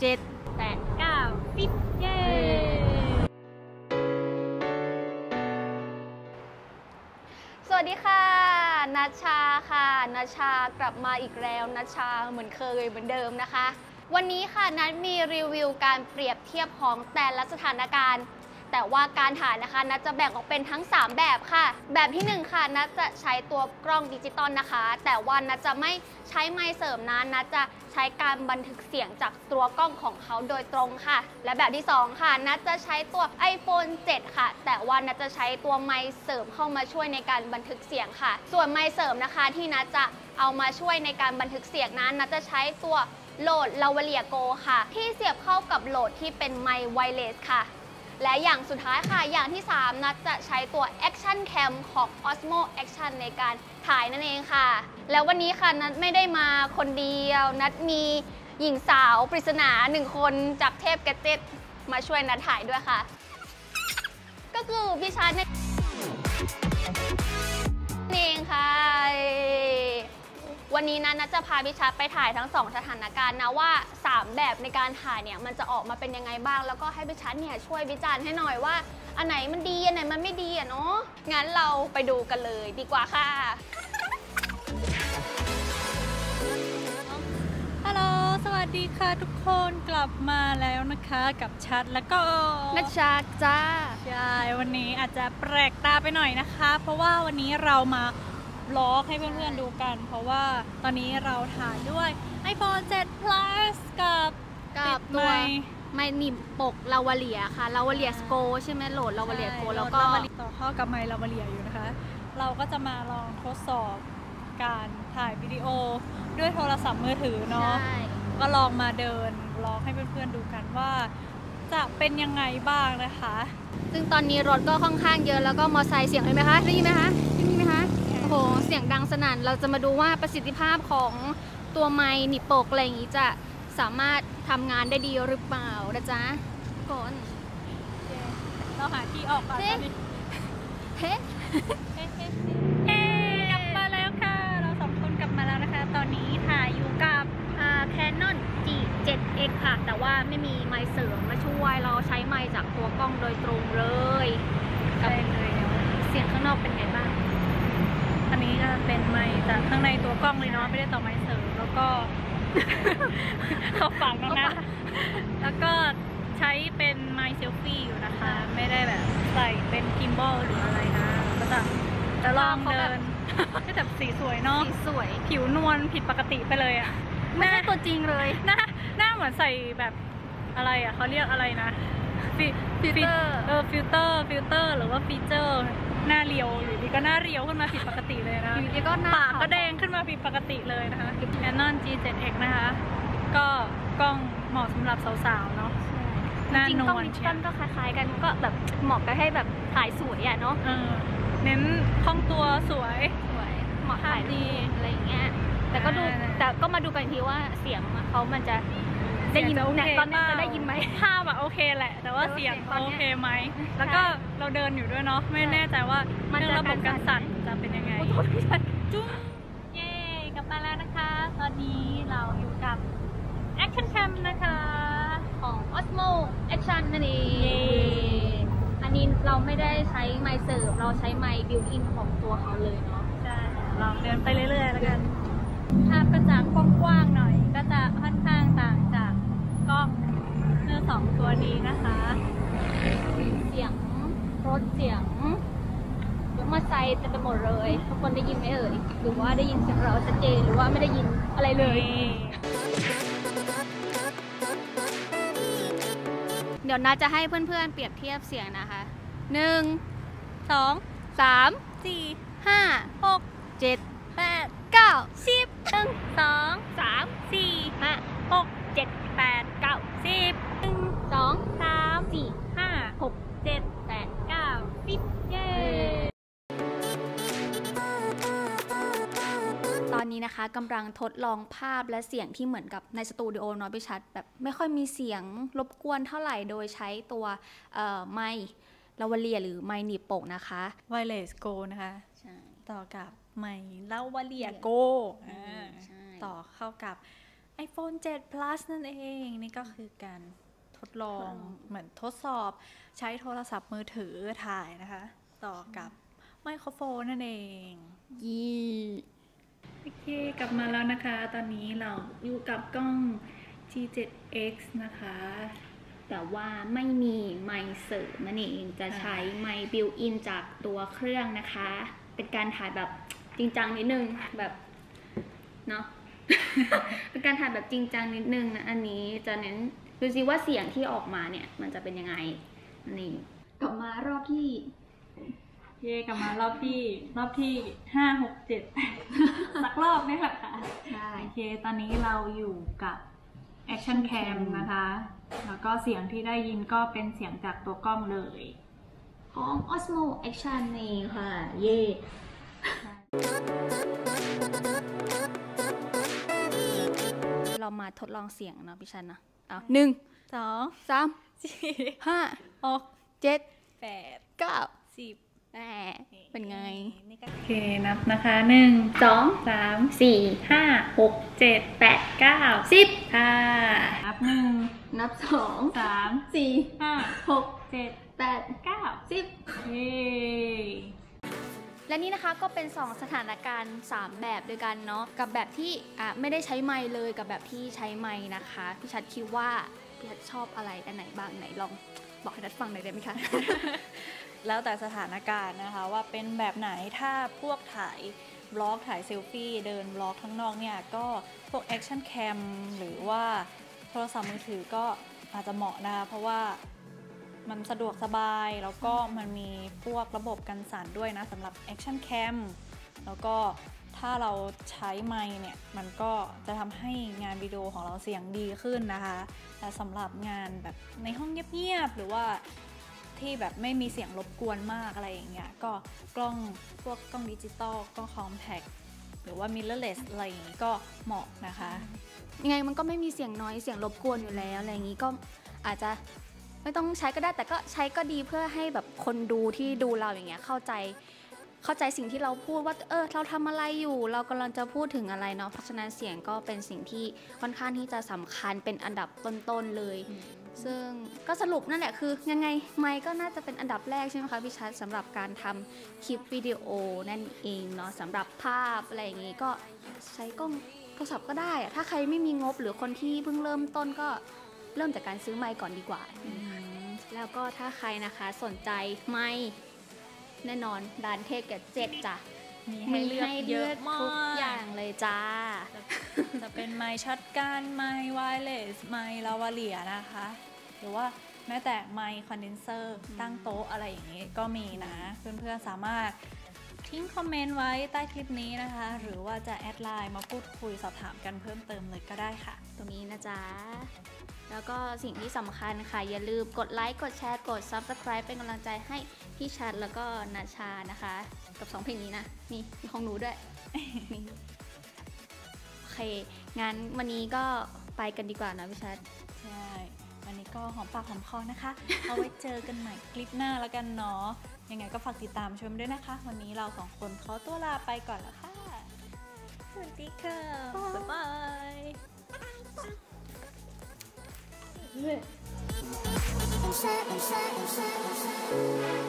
เจ็ดแปดเก้าสิบเย้สวัสดีค่ะนัชชาค่ะนัชชากลับมาอีกแล้วนัชชาเหมือนเคยเหมือนเดิมนะคะ วันนี้ค่ะนัทมีรีวิวการเปรียบเทียบของแต่ละสถานการณ์ แต่ว่าการถ่ายนะคะนัทจะแบ่งออกเป็นทั้ง 3 แบบค่ะ แบบที่ 1 ค่ะนัทจะใช้ตัวกล้องดิจิตอลนะคะ แต่ว่านัทจะไม่ใช้ไมค์เสริมนะนัทจะใช้การบันทึกเสียงจากตัวกล้องของเขาโดยตรงค่ะ และแบบที่ 2 ค่ะนัทจะใช้ตัว iPhone 7 ค่ะ แต่ว่านัทจะใช้ตัวไมค์เสริมเข้ามาช่วยในการบันทึกเสียงค่ะ ส่วนไมค์เสริมนะคะที่นัทจะเอามาช่วยในการบันทึกเสียงนั้นนัทจะใช้ตัวโหลดลาวเลียโกค่ะ ที่เสียบเข้ากับโหลดที่เป็นไมค์ไวเลสค่ะ และอย่างสุดท้ายค่ะ อย่างที่ 3 นัดจะใช้ตัว Action Cam ของ Osmo Action ในการถ่ายนั่นเองค่ะ แล้ววันนี้ค่ะ นัดไม่ได้มาคนเดียว นัดมีหญิงสาวปริศนาหนึ่งคนจากเทพแกดเจ็ตมาช่วยนัดถ่ายด้วยค่ะ ก็คือพี่ชาร์ตนั่นเองค่ะ วันนี้นะนัทจะพาพี่ชัดไปถ่ายทั้งสองสถานการณ์นะว่า 3 แบบในการถ่ายเนี่ยมันจะออกมาเป็นยังไงบ้าง แล้วก็ให้พี่ชัดเนี่ยช่วยวิจารณ์ให้หน่อยว่า อันไหนมันดีอันไหนมันไม่ดีอะเนาะงั้นเราไปดูกันเลยดีกว่าค่ะฮัลโหลสวัสดีค่ะทุกคนกลับมาแล้วนะคะกับชัดแล้วก็นัชชาจ้าใช่วันนี้อาจจะแปลกตาไปหน่อยนะคะ เพราะว่าวันนี้เรามา ล็อกให้เพื่อนๆดูกัน เพราะว่าตอนนี้เราถ่ายด้วย iPhone 7 Plus กับกับติดตัวไมค์ไม่หนิบปกลาวาเลียค่ะลาวาเลียสโกใช่ไหมโหลดลาวาเลียโกใช่แล้วก็เรามาต่อเข้ากับไมค์เรามาเลียอยู่นะคะ เราก็จะมาลองทดสอบการถ่ายวิดีโอด้วยโทรศัพท์มือถือเนาะ ใช่ ก็ลองมาเดินลองให้เพื่อนๆดูกันว่า จะเป็นยังไงบ้างนะคะ ซึ่งตอนนี้รถก็ค่อนข้างเยอะแล้วก็มอไซค์เสียงเห็นไหมคะได้ยินไหมคะ ได้ยินไหมคะโอ้โหเสียงดังสนั่น เราจะมาดูว่าประสิทธิภาพของตัวไมค์หนิบปกอะไรอย่างนี้จะสามารถทำงานได้ดีหรือเปล่านะจ๊ะก่อนเราหาที่ออกก่อนเฮ้ตอนนี้เฮ้เฮ้เฮ้เฮ้กลับมาแล้วค่ะ เราสองคนกลับมาแล้วนะคะ ตอนนี้ถ่ายอยู่กับอ่า Canon G7X ค่ะ แต่ว่าไม่มีไมค์เสริมมาช่วย เราใช้ไมค์จากตัวกล้องโดยตรงเลยกับเลยเสียงข้างนอกเป็นไงบ้าง อันนี้ก็เป็นไมค์จากข้างในตัวกล้องเลยเนาะไม่ได้ต่อไมค์เสริมแล้วก็ เข้าฝังตรงนั้นแล้วก็ใช้เป็นไม้เซลฟี่อยู่นะคะ ไม่ได้แบบใส่เป็น gimbal หรืออะไรนะ ก็จะจะลองเดินก็แบบสีสวยเนาะสีสวย ผิวนวลผิดปกติไปเลยอะไม่ใช่ตัวจริงเลยหน้าหน้าเหมือนใส่แบบอะไรอะเขาเรียกอะไรนะฟิฟิลเตอร์เออฟิลเตอร์ฟิลเตอร์หรือว่าฟีเจอร์ หน้าเรียวอยู่ดีก็หน้าเรียวขึ้นมาผิดปกติเลยนะอยู่ดีก็หน้าปากก็ขาวแดงขึ้นมาผิดปกติเลยนะคะ Canon G7X นะคะ ก็กล้องเหมาะสำหรับสาวๆเนาะหน้าจริงนๆกล้องวลดิจิเชีตยอลก็คล้ายๆกันก็แบบเหมาะกับให้แบบถ่ายสวยอะเนาะเออเน้นคล่องตัวสวยสวยเหมาะถ่ายภาพดีรูปอะไรอย่างเงี้ยแต่ก็ดูอ่าแต่ก็มาดูกันอีกทีว่าเสียงเขามันจะ ได้ยินเสียงจะโอเคเนี่ยตอนนี้เปล่าจะได้ยินไหม ภาพอะโอเคแหละ แต่ว่าแต่ว่าเสียงเสียงตอนโอเนี้ยเคไหม แล้วก็เราเดินอยู่ด้วยเนาะ ไม่แน่ใจว่ามันเรื่องจะระบบการสั่นการสั่นจะเป็นยังไงโอ้โหพี่ชัดจุ๊บเย้กลับมาแล้วนะคะ ตอนนี้เราอยู่กับ Action Cam นะคะ ของ Osmo Action นั่นเอเย้งอันนี้เราไม่ได้ใช้ไมค์เสิร์ฟเราใช้ไมค์บิวอินของตัวเขาเลยเนาะใช่เราเดินไปเรื่อยๆแล้วกัน ภาพก็จะกว้างๆหน่อย ก็จะค่อนข้างต่างจา กกล้องเนื้อสองตัวนี้นะคะ เสียงรถเสียงรถมอเตอร์ไซค์เต็มไปหมดเลยทุกคนได้ยินไหมเอ่ยหรือว่าได้ยินเสียงเราชัดเจนหรือว่าไม่ได้ยินอะไรเลย เดี๋ยวนาจะให้เพื่อนๆเปรียบเทียบเสียงนะคะหนึ่งสองสามสี่ห้าหกเจ็ดแปดเก้าสิบหนึ่งสองสามสี่ห้าหกเจ็ด นนี้นะคะกำลังทดลองภาพและเสียงที่เหมือนกับในสตูดิโอเนาะพี่ชัดแบบไม่ค่อยมีเสียงรบกวนเท่าไหร่โดยใช้ตัวเอ่อไมค์ลาวาเลียหรือไมค์หนีบปกนะคะ Wireless Go นะคะใช่ต่อกับไมค์ลาวาเลียโกอ่าใช่ต่อเข้ากับ iPhone 7 Plus นั่นเองนี่ก็คือการทดลองเหมือนทดสอบใช้โทรศัพท์มือถือถ่ายนะคะ ต่อกับไมโครโฟนนั่นเองยี่ โอเค กลับมาแล้วนะคะ ตอนนี้เราอยู่กับกล้อง G7X นะคะ แต่ว่าไม่มีไมค์เสริมนั่นเองจะค่ะใช้ไมค์บิวอินจากตัวเครื่องนะคะ เป็นการถ่ายแบบจริงจังนิดนึงแบบเนาะ เป็นการถ่ายแบบจริงจังนิดนึงนะ อันนี้จะเน้นดูซิว่าเสียงที่ออกมาเนี่ย มันจะเป็นยังไงนี่กลับมารอบที่ เย่กลับมารอบที่รอบที่ห้าหกเจ็ดแปดสักรอบนี่แหละค่ะใช่โอเค ตอนนี้เราอยู่กับ Action Cam นะคะ แล้วก็เสียงที่ได้ยินก็เป็นเสียงจากตัวกล้องเลยของ Osmo Action นี่ค่ะ เย่เรามาทดลองเสียงเนาะพี่ชันนะเอาหนึ่งสองสามสี่ห้าหกเจ็ดแปดเก้าสิบแหม เป็นไงนี่ก็โอเค นับนะคะหนึ่งสองสามสี่ห้าหกเจ็ดแปดเก้าสิบค่ะ นับหนึ่งนับสองสามสี่ห้าหกเจ็ดแปดเก้าสิบเย้และนี่นะคะก็เป็น 2 สถานการณ์ 3 แบบด้วยกันเนาะกับแบบที่อะไม่ได้ใช้ไมค์เลยกับแบบที่ใช้ไมค์นะคะพี่ชัดคิดว่าพี่ชัดชอบอะไรอันไหนบ้างไหนลองบอกให้นัดฟังหน่อยได้ไหมคะ แล้วแต่สถานการณ์นะคะ ว่าเป็นแบบไหนถ้าพวกถ่าย vlog ถ่ายเซลฟี่เดิน vlog ข้างนอกเนี่ยก็พวก action cam หรือว่าโทรศัพท์มือถือก็อาจจะเหมาะนะคะเพราะว่ามันสะดวกสบายแล้วก็มันมีพวกระบบกันสั่นด้วยนะสำหรับ Action Cam แล้วก็ถ้าเราใช้ไมค์เนี่ยมันก็จะทำให้งานวิดีโอของเราเสียงดีขึ้นนะคะ แต่สำหรับงานแบบในห้องเงียบๆหรือว่า ที่แบบไม่มีเสียงรบกวนมากอะไรอย่างเงี้ยก็กล้องพวกกล้องดิจิตอลกล้องคอมแพคหรือว่า mirrorless อะไรอย่างงี้ก็เหมาะนะคะ ยังไงมันก็ไม่มีเสียงน้อยเสียงรบกวนอยู่แล้วอะไรอย่างนี้ก็อาจจะไม่ต้องใช้ก็ได้แต่ก็ใช้ก็ดีเพื่อให้แบบคนดูที่ดูเราอย่างเงี้ยเข้าใจเข้าใจสิ่งที่เราพูดว่าเออเราทำอะไรอยู่ เรากำลังจะพูดถึงอะไรเนาะเพราะฉะนั้นเสียงก็เป็นสิ่งที่ค่อนข้างที่จะสำคัญเป็นอันดับต้นๆเลย ซึ่งก็สรุปนั่นแหละคือยังไงไมค์ก็น่าจะเป็นอันดับแรกใช่ไหมคะพี่ชัดสำหรับการทำคลิปวิดีโอนั่นเองเนาะสำหรับภาพอะไรอย่างงี้ก็ใช้กล้องโทรศัพท์ก็ได้อะถ้าใครไม่มีงบหรือคนที่เพิ่งเริ่มต้นก็เริ่มจากการซื้อไมค์ก่อนดีกว่า แล้วก็ถ้าใครนะคะสนใจไมค์แน่นอนร้านเทพกับเจ็ดจ้ะ มีให้เลือกเยอะมากทุกอย่างเลยจ้า จะเป็นไมค์ shotgun ไมค์ wireless ไมค์ lavalier นะคะ หรือว่าแม้แต่ไมค์คอนเดนเซอร์ตั้งโต๊ะอะไรอย่างนี้ก็มีนะ เพื่อนๆสามารถทิ้งคอมเมนต์ไว้ใต้คลิปนี้นะคะ หรือว่าจะแอดไลน์มาพูดคุยสอบถามกันเพิ่มเติมเลยก็ได้ค่ะ ตรงนี้นะจ๊ะ แล้วก็สิ่งที่สำคัญค่ะ อย่าลืมกดไลค์ กดแชร์ กด Subscribe เป็นกำลังใจให้พี่ชัดแล้วก็นาชานะคะ กับสองเพลงนี้นะนี่มีของหนูด้วยนี่โอเคงั้นวันนี้ก็ไปกันดีกว่านะพี่ชัดใช่ วันนี้ก็หอมปากหอมคอนะคะ เอาไว้เจอกันใหม่คลิปหน้าแล้วกันเนาะ ยังไงก็ฝากติดตามชมด้วยนะคะ วันนี้เราสองคนขอตัวลาไปก่อนแล้วค่ะ สวัสดีค่ะ บ๊ายบาย Inside, inside, inside, inside.